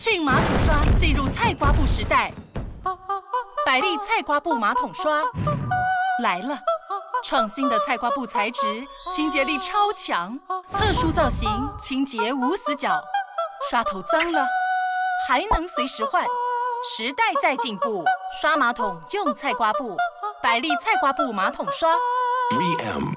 性马桶刷进入菜瓜布时代，百丽菜瓜布马桶刷来了。创新的菜瓜布材质，清洁力超强，特殊造型，清洁无死角。刷头脏了，还能随时换。时代在进步，刷马桶用菜瓜布，百丽菜瓜布马桶刷。3M